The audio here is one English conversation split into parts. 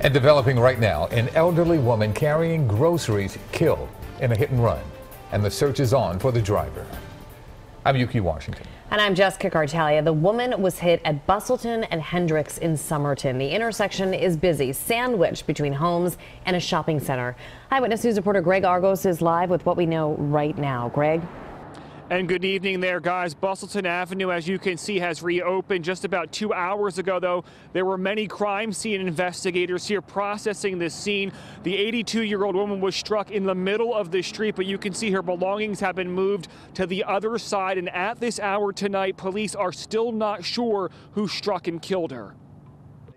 And developing right now, an elderly woman carrying groceries killed in a hit and run. And the search is on for the driver. I'm Ukee Washington. And I'm Jessica Kartalija. The woman was hit at Bustleton and Hendrix in Somerton. The intersection is busy, sandwiched between homes and a shopping center. Eyewitness News reporter Greg Argos is live with what we know right now. Greg? And good evening there, guys. Bustleton Avenue, as you can see, has reopened just about two hours ago, though. There were many crime scene investigators here processing this scene. The 82 year old woman was struck in the middle of the street, but you can see her belongings have been moved to the other side. And at this hour tonight, police are still not sure who struck and killed her.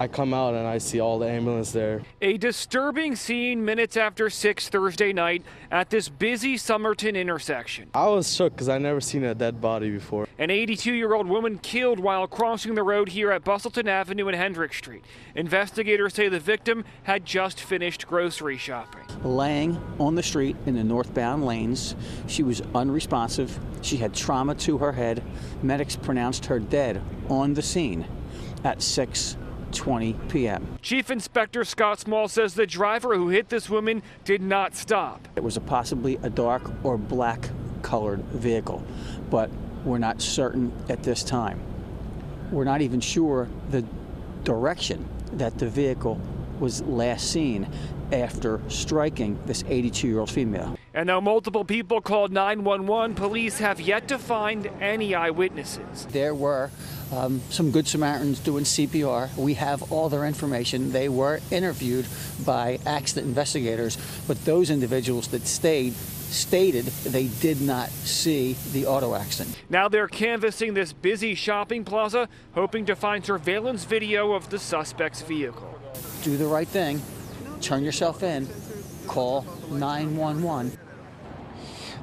I come out and I see all the ambulance there. A disturbing scene minutes after 6 Thursday night at this busy Somerton intersection. I was shook because I never seen a dead body before. An 82 year old woman killed while crossing the road here at Bustleton Avenue and Hendrix Street. Investigators say the victim had just finished grocery shopping. Laying on the street in the northbound lanes, she was unresponsive. She had trauma to her head. Medics pronounced her dead on the scene at 6 20 p.m. Chief Inspector Scott Small says the driver who hit this woman did not stop. It was a possibly a dark or black colored vehicle, but we're not certain at this time. We're not even sure the direction that the vehicle was last seen after striking this 82 year old female. And though multiple people called 911, police have yet to find any eyewitnesses. There were um, some good Samaritans doing CPR. We have all their information. They were interviewed by accident investigators, but those individuals that stayed stated they did not see the auto accident. Now they're canvassing this busy shopping plaza, hoping to find surveillance video of the suspect's vehicle. Do the right thing, turn yourself in, call 911.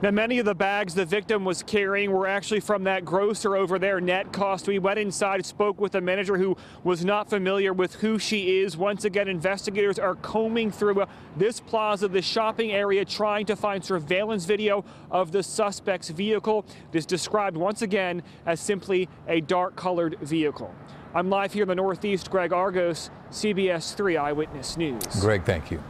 Now, many of the bags the victim was carrying were actually from that grocer over there, NetCost. We went inside, spoke with a manager who was not familiar with who she is. Once again, investigators are combing through uh, this plaza, the shopping area, trying to find surveillance video of the suspect's vehicle. It is described once again as simply a dark colored vehicle. I'm live here in the Northeast. Greg Argos, CBS 3 Eyewitness News. Greg, thank you.